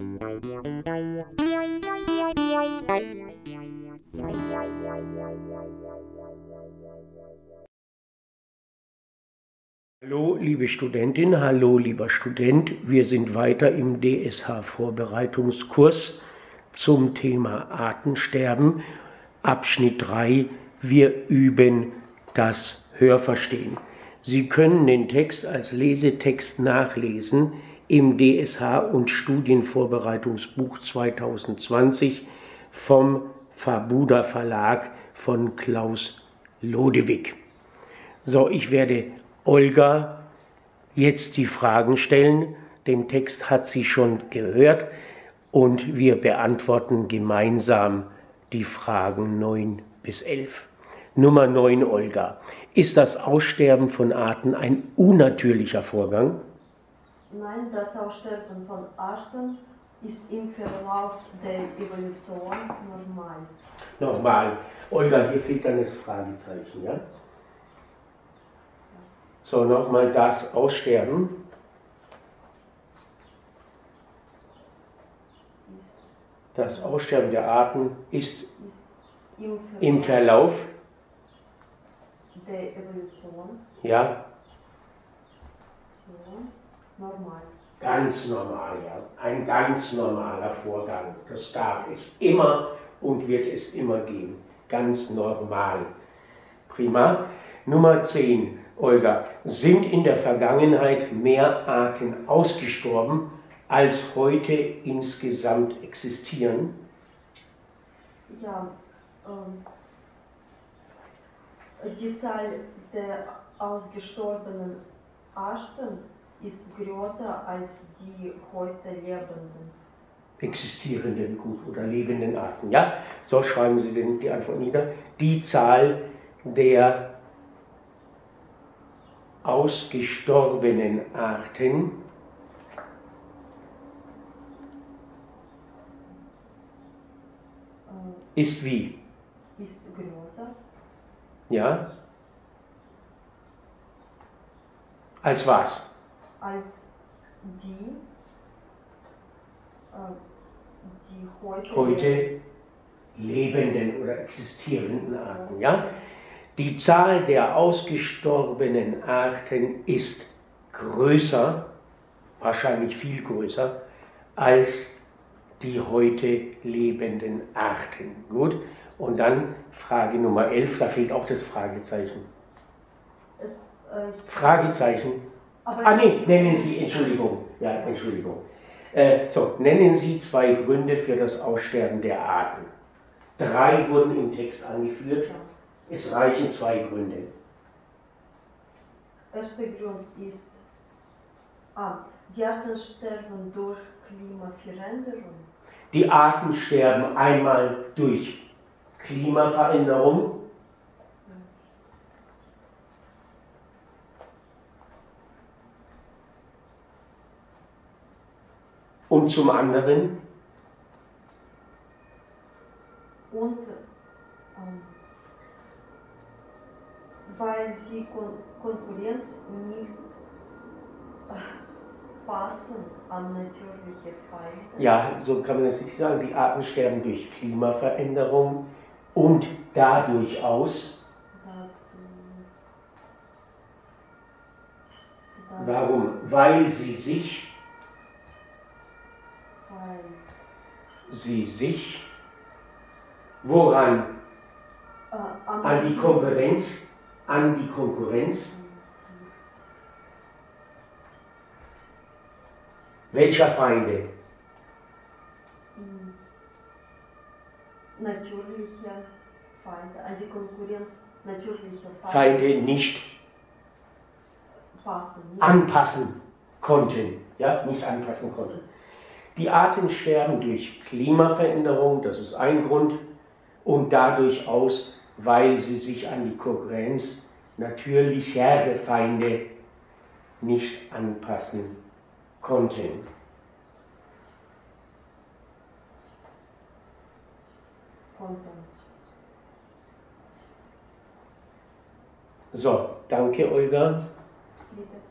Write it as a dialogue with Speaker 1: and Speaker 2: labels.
Speaker 1: Hallo liebe Studentin, hallo lieber Student, wir sind weiter im DSH-Vorbereitungskurs zum Thema Artensterben. Abschnitt 3, wir üben das Hörverstehen. Sie können den Text als Lesetext nachlesen im DSH und Studienvorbereitungsbuch 2020 vom Fabuda Verlag von Klaus Lodewig. So, ich werde Olga jetzt die Fragen stellen. Den Text hat sie schon gehört und wir beantworten gemeinsam die Fragen 9 bis 11. Nummer 9, Olga. Ist das Aussterben von Arten ein unnatürlicher Vorgang?
Speaker 2: Nein, das Aussterben von Arten ist im Verlauf der Evolution normal.
Speaker 1: Normal. Olga, hier fehlt dann das Fragezeichen, ja? So, nochmal das Aussterben. Das Aussterben der Arten ist,
Speaker 2: Ist im Verlauf,
Speaker 1: im Verlauf,
Speaker 2: der Evolution
Speaker 1: ja,
Speaker 2: so normal.
Speaker 1: ganz normal, ja. Ein ganz normaler Vorgang. Das gab es immer und wird es immer geben. Ganz normal. Prima. Nummer 10. Olga, sind in der Vergangenheit mehr Arten ausgestorben, als heute insgesamt existieren?
Speaker 2: Ja, ähm, die Zahl der ausgestorbenen Arten ist größer als die heute lebenden.
Speaker 1: Existierenden, gut, oder lebenden Arten. Ja, so schreiben Sie denn die Antwort nieder. Die Zahl der ausgestorbenen Arten
Speaker 2: Äh,
Speaker 1: ist wie?
Speaker 2: ist größer
Speaker 1: Ja? Als was?
Speaker 2: Als die, äh, die heute,
Speaker 1: Heute lebenden oder existierenden Arten. Ja? Die Zahl der ausgestorbenen Arten ist größer, wahrscheinlich viel größer, als die heute lebenden Arten. Gut? Und dann Frage Nummer 11, da fehlt auch das Fragezeichen.
Speaker 2: Äh,
Speaker 1: Fragezeichen.
Speaker 2: Aber
Speaker 1: Ah, nee, nennen Sie, Entschuldigung, ja, Entschuldigung. Äh, so, nennen Sie zwei Gründe für das Aussterben der Arten. Drei wurden im Text angeführt. Es reichen zwei Gründe.
Speaker 2: Erster Grund ist, ah, die Arten sterben durch Klimaveränderung.
Speaker 1: Die Arten sterben einmal durch Klimaveränderung, und zum anderen
Speaker 2: Und ähm, weil sie Kon Konkurrenz nicht äh, passen an natürliche Feinde.
Speaker 1: Ja, so kann man das nicht sagen. Die Arten sterben durch Klimaveränderung und dadurch aus. Warum? Weil sie sich,
Speaker 2: Weil
Speaker 1: sie sich, woran?
Speaker 2: äh, an
Speaker 1: die Konkurrenz, an die Konkurrenz. Welcher Feinde?
Speaker 2: Mm, natürliche Feinde, an die Konkurrenz natürlicher Feinde
Speaker 1: Feinde nicht
Speaker 2: passen. Nicht.
Speaker 1: anpassen konnten. Ja, nicht anpassen konnten. Die Arten sterben durch Klimaveränderung, das ist ein Grund, und dadurch aus, weil sie sich an die Konkurrenz natürlicher Feinde nicht anpassen
Speaker 2: konnten.
Speaker 1: So, danke Olga.
Speaker 2: Bitte.